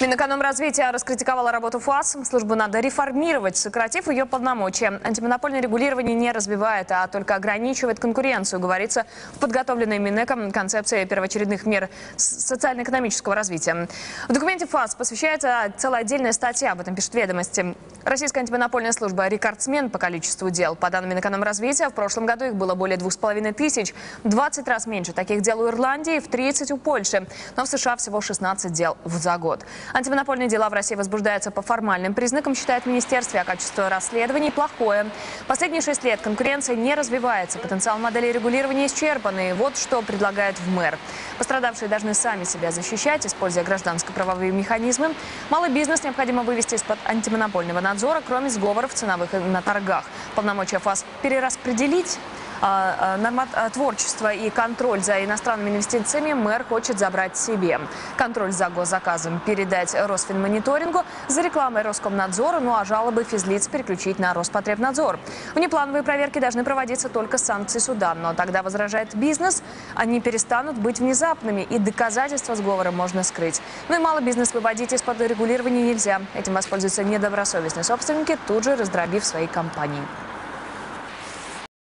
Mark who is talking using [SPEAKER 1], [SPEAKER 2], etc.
[SPEAKER 1] Минэкономразвитие раскритиковало работу ФАС. Службу надо реформировать, сократив ее полномочия. Антимонопольное регулирование не развивает, а только ограничивает конкуренцию, говорится в подготовленной Минэком концепции первоочередных мер социально-экономического развития. В документе ФАС посвящается целая отдельная статья, об этом пишет ведомости. Российская антимонопольная служба рекордсмен по количеству дел. По данным Минэкономразвития, в прошлом году их было более двух с половиной тысяч. В 20 раз меньше таких дел у Ирландии, в 30 у Польши. Но в США всего 16 дел в за год. Антимонопольные дела в России возбуждаются по формальным признакам, считает министерство, а качество расследований плохое. Последние шесть лет конкуренция не развивается, потенциал модели регулирования исчерпан, и вот что предлагает в мэр. Пострадавшие должны сами себя защищать, используя гражданско-правовые механизмы. Малый бизнес необходимо вывести из-под антимонопольного надзора, кроме сговоров ценовых на торгах. Полномочия ФАС перераспределить а, а, норма- а, и контроль за иностранными инвестициями мэр хочет забрать себе. Контроль за госзаказом передать Росфинмониторингу, за рекламой Роскомнадзору, ну а жалобы физлиц переключить на Роспотребнадзор. Внеплановые проверки должны проводиться только с санкций суда, но тогда возражает бизнес, они перестанут быть внезапными и доказательства сговора можно скрыть. Ну и мало бизнес выводить из-под регулирования нельзя. Этим воспользуются недобросовестные собственники, тут же раздробив свои компании.